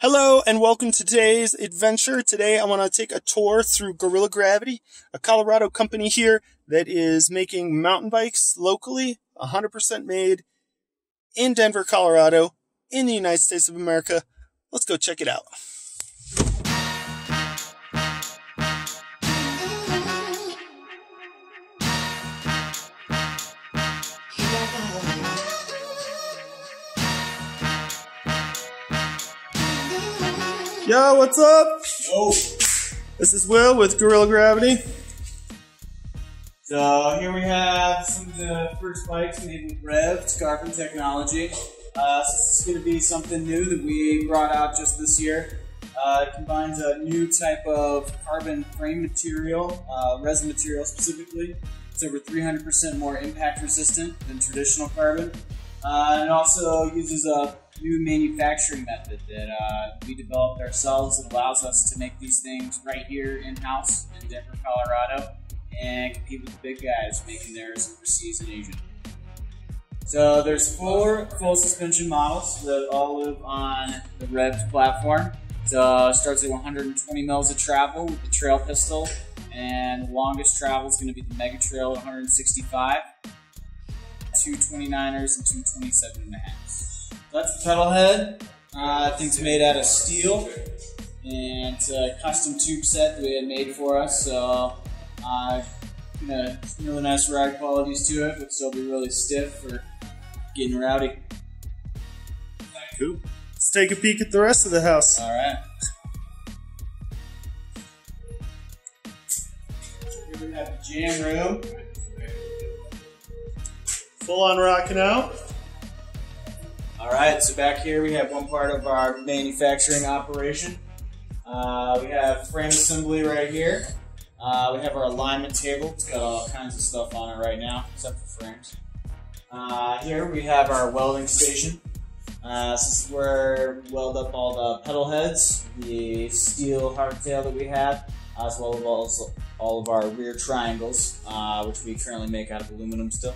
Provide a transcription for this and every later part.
Hello and welcome to today's adventure. Today I want to take a tour through Guerrilla Gravity, a Colorado company here that is making mountain bikes locally, 100% made in Denver, Colorado, in the United States of America. Let's go check it out. Yo, what's up? Oh, This is Will with Guerrilla Gravity. so here we have some of the first bikes made with Revved Carbon technology. Uh, so this is going to be something new that we brought out just this year. Uh, it combines a new type of carbon frame material, uh, resin material specifically. It's over 300% more impact resistant than traditional carbon. Uh, also uses a new manufacturing method that uh, we developed ourselves that allows us to make these things right here in house in Denver, Colorado, and compete with the big guys making theirs overseas in Asia. So there's four full suspension models that all live on the Revs platform. So it starts at 120 mils of travel with the trail pistol, and the longest travel is going to be the Mega Trail at 165, two 29ers and two 27 and a half. That's the pedal head. Uh, it's made out of steel, and it's a custom tube set that we had made for us. So, uh, you know, really nice ride qualities to it, but still be really stiff for getting rowdy. Cool. Let's take a peek at the rest of the house. All right. Here we have the jam room. Full on rocking out. All right, so back here we have one part of our manufacturing operation. Uh, we have frame assembly right here. Uh, we have our alignment table. It's got all kinds of stuff on it right now, except for frames. Uh, here we have our welding station. Uh, this is where we weld up all the pedal heads, the steel hardtail that we have, as well as all, of our rear triangles, uh, which we currently make out of aluminum still.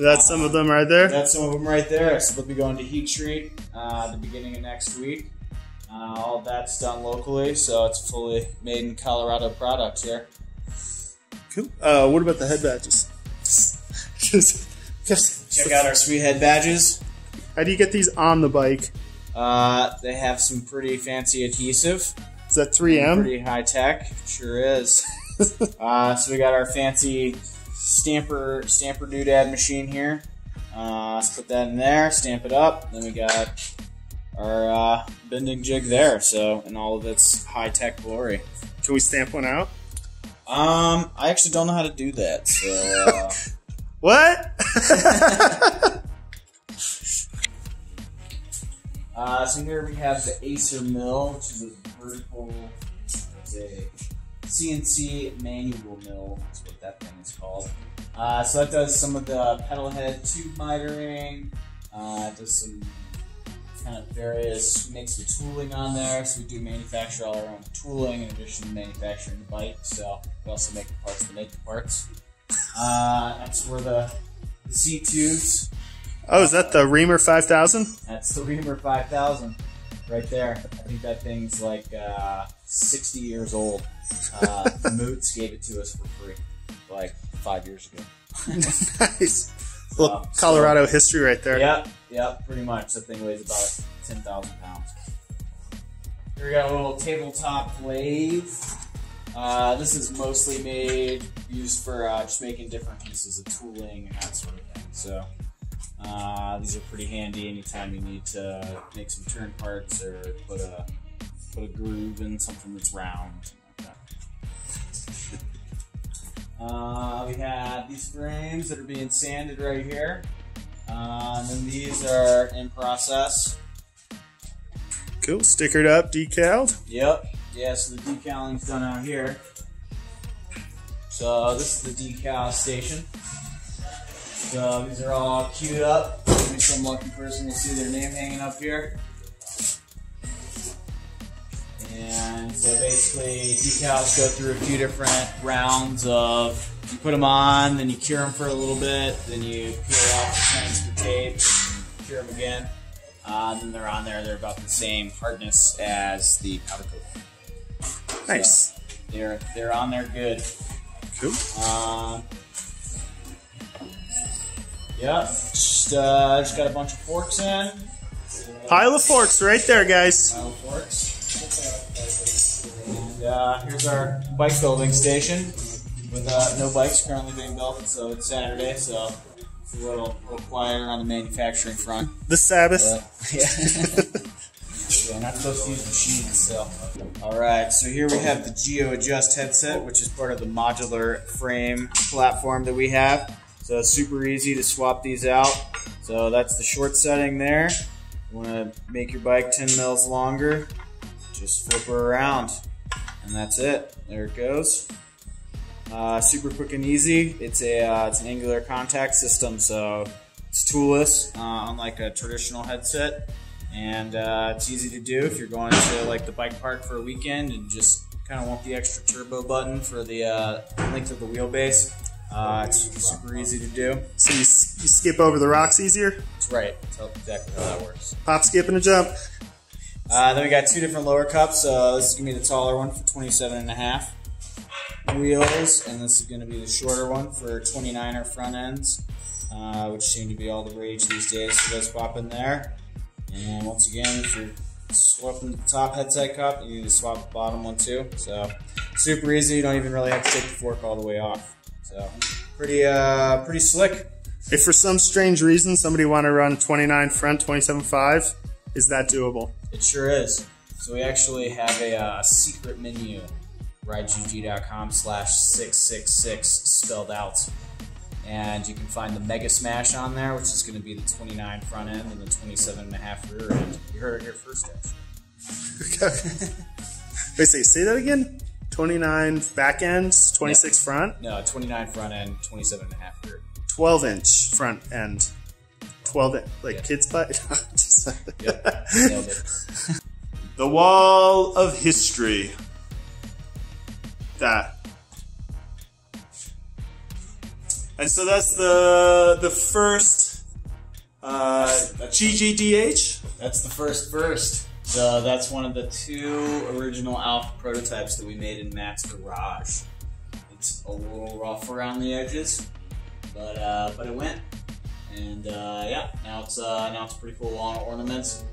That's some of them right there. That's some of them right there. So they'll be going to heat treat uh, at the beginning of next week. Uh, all that's done locally, so it's fully made in Colorado product here. Cool. Uh, what about the head badges? Just- just- Check out our sweet head badges. How do you get these on the bike? Uh, they have some pretty fancy adhesive, Is that 3M? pretty high tech. Sure is. uh, so we got our fancy stamper stamper doodad machine here. Uh, let's put that in there, stamp it up. Then we got our uh, bending jig there. So in all of its high tech glory. Can we stamp one out? Um, I actually don't know how to do that. So uh, What? uh, so here we have the Acer mill, which is a vertical, it's a CNC manual mill. That's what that thing is called. Uh, so that does some of the pedal head tube mitering. Uh, it does some kind of various makes of tooling on there. So we do manufacture all our own tooling in addition to manufacturing the bike. So we also make the parts to make the parts. Uh, that's where the, the C tubes. oh, is that the Reamer 5000? That's the Reamer 5000 right there. I think that thing's like uh, 60 years old. Uh, Moots gave it to us for free like five years ago. nice. Well, So- Colorado history right there. Yep, yep, pretty much. That thing weighs about 10,000 pounds. Here we got a little tabletop lathe. Uh, this is mostly made, used for uh, just making different pieces of tooling and that sort of thing. So uh, these are pretty handy anytime you need to make some turn parts or put a put a groove in something that's round. like that. Uh, we have these frames that are being sanded right here. Uh, and then these are in process. Cool. Stickered up, decaled. Yep. Yeah, so the decaling's done out here. So this is the decal station. So these are all queued up. Maybe some lucky person will see their name hanging up here. And so basically, decals go through a few different rounds of you put them on, then you cure them for a little bit, then you peel off the transfer tape, cure them again. Uh, and then they're on there. They're about the same hardness as the powder coat. Nice. So they're they're on there good. Cool. Um, yeah, just uh, just got a bunch of forks in. Pile of forks right there, guys. Pile of forks. And uh, here's our bike building station with uh, no bikes currently being built. So it's Saturday, so it's a little, little quieter on the manufacturing front. The Sabbath. But, yeah. yeah, not supposed to use machines, so. Alright, so here we have the Geo Adjust headset, which is part of the modular frame platform that we have. So it's super easy to swap these out. So that's the short setting there. You want to make your bike 10 mils longer, just flip her around. And that's it. There it goes. Uh, super quick and easy. It's a uh, it's an angular contact system, so it's toolless, uh, unlike a traditional headset, and uh, it's easy to do if you're going to like the bike park for a weekend and just kind of want the extra turbo button for the uh, length of the wheelbase. Uh, it's super easy to do. So you, you skip over the rocks easier. That's right. That's exactly how that works. Pop, skip, and a jump. Uh, then we got two different lower cups. Uh, this is gonna be the taller one for 27 and a half wheels, and this is gonna be the shorter one for 29er front ends, uh, which seem to be all the rage these days. So those pop in there. And once again, if you're swapping the top headset cup, you need to swap the bottom one too. So super easy. You don't even really have to take the fork all the way off. So pretty, uh, pretty slick. If for some strange reason somebody want to run 29 front, 27.5, is that doable? It sure is. So we actually have a uh, secret menu, ridegg.com slash 666 spelled out. And you can find the Mega Smash on there, which is going to be the 29 front end and the 27 and a half rear end. You heard it here first, actually. Wait, say, say that again? 29 back ends, 26 front, No, 29 front end, 27 and a half rear. 12 inch front end. 12 in- like Yeah. kids butt. Yep. The wall of history. That. And so that's the the first uh, GGDH. That's the first first. So that's one of the two original Alpha prototypes that we made in Matt's garage. It's a little rough around the edges, but uh, but it went. And uh, yeah, now it's uh, now it's pretty cool long ornaments.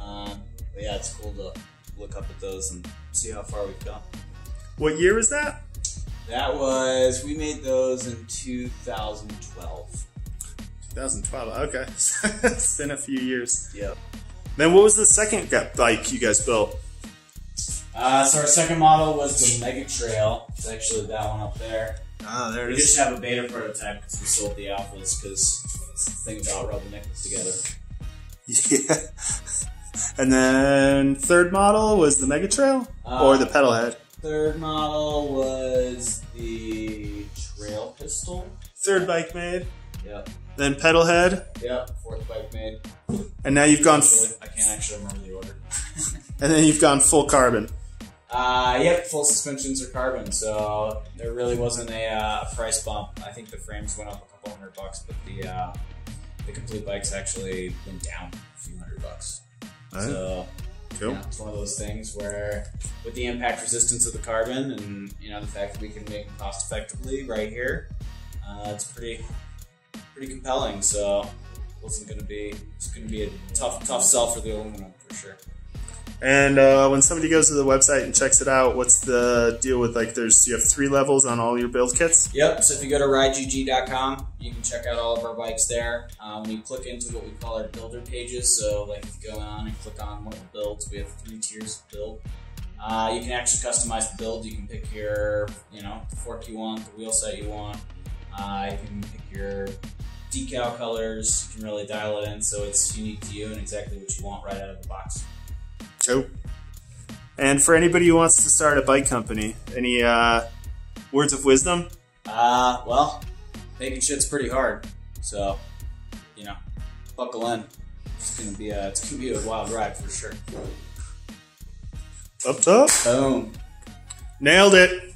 Um, but yeah, it's cool to look up at those and see how far we've come. What year was that? That was we made those in 2012. 2012. Okay, it's been a few years. Yep. Then what was the second bike you guys built? Uh, so our second model was the Mega Trail. It's actually that one up there. Ah, there We just have a beta prototype because we sold the alphas because it's the thing about rubbing nickels together. Yeah. And then third model was the Mega Trail Uh, or the pedal head. Third model was the Trail Pistol. Third bike made. Yep. Then pedal head, Yep. Fourth bike made. and now you've gone. I can't actually remember the order. and then you've gone full carbon. Uh, yep, full suspensions are carbon, so there really wasn't a uh, price bump. I think the frames went up a couple hundred bucks, but the uh, the complete bikes actually went down a few hundred bucks. So Cool. Yeah, it's one of those things where, with the impact resistance of the carbon, and you know the fact that we can make them cost effectively right here, uh, it's pretty, pretty compelling. So, it wasn't going to be it's going to be a tough, tough sell for the aluminum for sure. And uh, when somebody goes to the website and checks it out, what's the deal with like? There's you have three levels on all your build kits. Yep. So if you go to ridegg.com, you can check out all of our bikes there. Um, when you click into what we call our builder pages, so like if you go on and click on one of the builds, we have three tiers of build. Uh, you can actually customize the build. You can pick your, you know, the fork you want, the wheel set you want. Uh, you can pick your decal colors. You can really dial it in so it's unique to you and exactly what you want right out of the box. Cool. And for anybody who wants to start a bike company, any uh, words of wisdom? Uh, well, making shit's pretty hard. So, you know, buckle in. It's gonna be a it's gonna be a wild ride for sure. Up top. Boom. Nailed it.